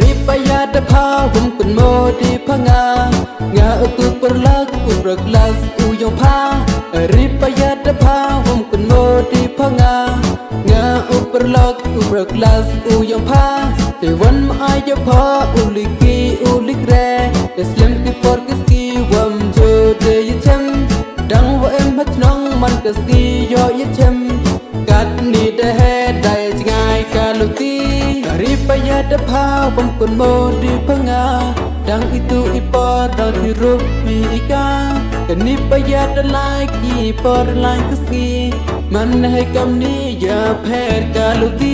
รีบไปยาดพาวมกุนโมดีพังงา งาอุกุปรลักอุปรกลักอุยงพาอรีบไปยาดพาวมกุนโมดีพังงา งาอุปรลักอุปรกลักอุยงพาแต่วันมาอายพออุลิกีอุลิกแร่แต่สลิมกีปอร์กสกีวมจูเดียชมดังว่าเอ็มพัชน้องมันกสกีย่อยชมกัดนี่แต่เฮได้จงายกาลุตีรีบไปดาพาวบังคนโมดีพังงาดังอิตุอิปอดดาที่รูปมีอีกาแั่นี้ประหยัดลไยกี่ปอดลไยกสีมันให้กำนี้อย่าแพ้กาลุกี